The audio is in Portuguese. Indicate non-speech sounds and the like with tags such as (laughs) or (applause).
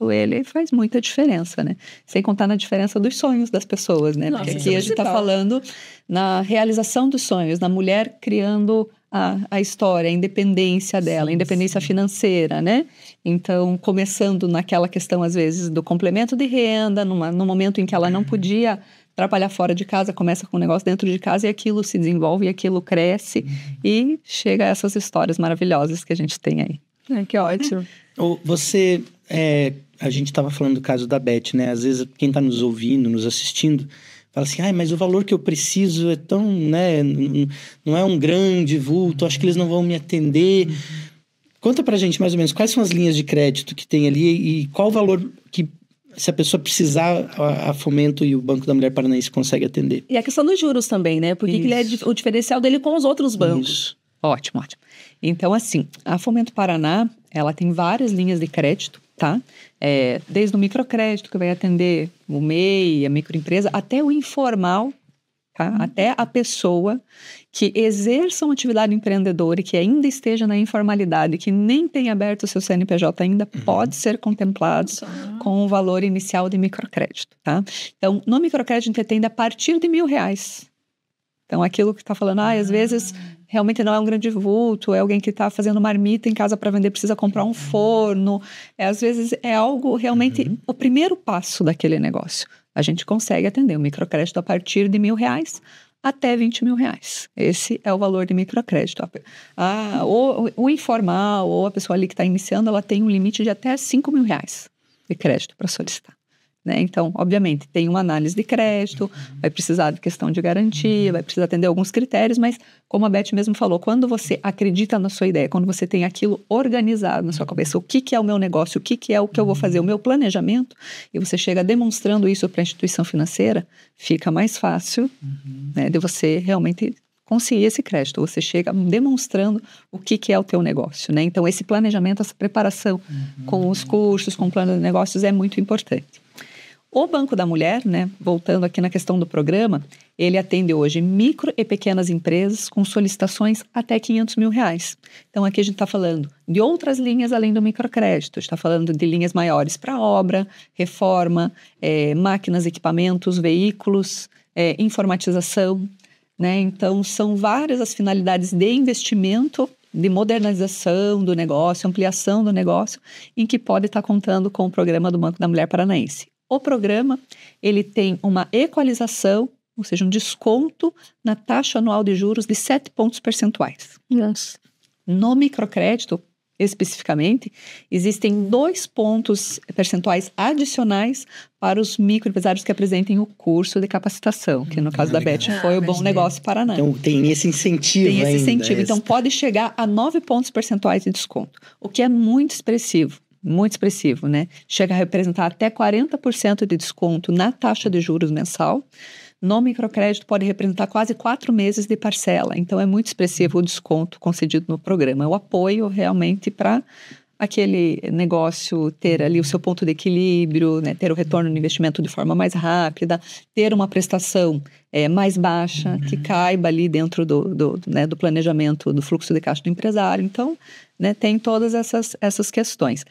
ele faz muita diferença, né? Sem contar na diferença dos sonhos das pessoas, né? Nossa, Porque aqui é a gente está falando na realização dos sonhos, na mulher criando a, a história, a independência dela, a Sim, independência sim. financeira, né? Então, começando naquela questão, às vezes, do complemento de renda, numa, no momento em que ela não podia trabalhar fora de casa, começa com um negócio dentro de casa e aquilo se desenvolve e aquilo cresce e chega a essas histórias maravilhosas que a gente tem aí. Ai, que ótimo. (laughs) Você, é, a gente estava falando do caso da Beth, né? Às vezes quem está nos ouvindo, nos assistindo, fala assim, ai, mas o valor que eu preciso é tão, né? n- Não é um grande vulto, acho que eles não vão me atender. Conta pra gente mais ou menos quais são as linhas de crédito que tem ali e qual o valor que, se a pessoa precisar, a, a Fomento e o Banco da Mulher Paranaense consegue atender. E a questão dos juros também, né? Porque que ele é o diferencial dele com os outros bancos. Isso. Ótimo, ótimo. Então, assim, a Fomento Paraná, ela tem várias linhas de crédito, tá? É, desde o microcrédito, que vai atender o MEI, a microempresa, até o informal, tá? Até a pessoa que exerça uma atividade empreendedora e que ainda esteja na informalidade, que nem tenha aberto o seu CNPJ ainda, pode ser contemplado com o valor inicial de microcrédito, tá? Então, no microcrédito, a gente atende a partir de mil reais. Então, aquilo que está falando, ah, às vezes realmente não é um grande vulto, é alguém que está fazendo marmita em casa para vender, precisa comprar um forno. É, às vezes é algo realmente Uhum. o primeiro passo daquele negócio. A gente consegue atender o microcrédito a partir de mil reais até 20 mil reais. Esse é o valor de microcrédito. Ah, ou, o informal, ou a pessoa ali que está iniciando, ela tem um limite de até 5 mil reais de crédito para solicitar. Né? Então, obviamente, tem uma análise de crédito, vai precisar de questão de garantia, vai precisar atender alguns critérios, mas, como a Beth mesmo falou, quando você acredita na sua ideia, quando você tem aquilo organizado na sua cabeça, o que, que é o meu negócio, o que, que é o que eu vou fazer, o meu planejamento, e você chega demonstrando isso para a instituição financeira, fica mais fácil né, de você realmente conseguir esse crédito. Você chega demonstrando o que, que é o teu negócio, né? Então, esse planejamento, essa preparação com os cursos, com o plano de negócios é muito importante. O Banco da Mulher, né, voltando aqui na questão do programa, ele atende hoje micro e pequenas empresas com solicitações até 500 mil reais. Então, aqui a gente está falando de outras linhas além do microcrédito. está falando de linhas maiores para obra, reforma, eh, máquinas, equipamentos, veículos, eh, informatização. Né? Então, são várias as finalidades de investimento, de modernização do negócio, ampliação do negócio, em que pode estar contando com o programa do Banco da Mulher Paranaense. O programa, ele tem uma equalização, ou seja, um desconto na taxa anual de juros de 7 pontos percentuais. Nossa. No microcrédito, especificamente, existem dois pontos percentuais adicionais para os microempresários que apresentem o curso de capacitação, que no caso da legal. Beth foi o Bom Ah, Negócio Paraná. Então tem esse incentivo Tem esse ainda, incentivo. Então, pode chegar a 9 pontos percentuais de desconto, o que é muito expressivo. Muito expressivo, né? Chega a representar até 40% de desconto na taxa de juros mensal. No microcrédito, pode representar quase quatro meses de parcela. Então, é muito expressivo o desconto concedido no programa. O apoio realmente para aquele negócio ter ali o seu ponto de equilíbrio, né? ter o retorno do investimento de forma mais rápida, ter uma prestação é, mais baixa, que caiba ali dentro do, do, né, do planejamento do fluxo de caixa do empresário. Então, né, tem todas essas, essas questões.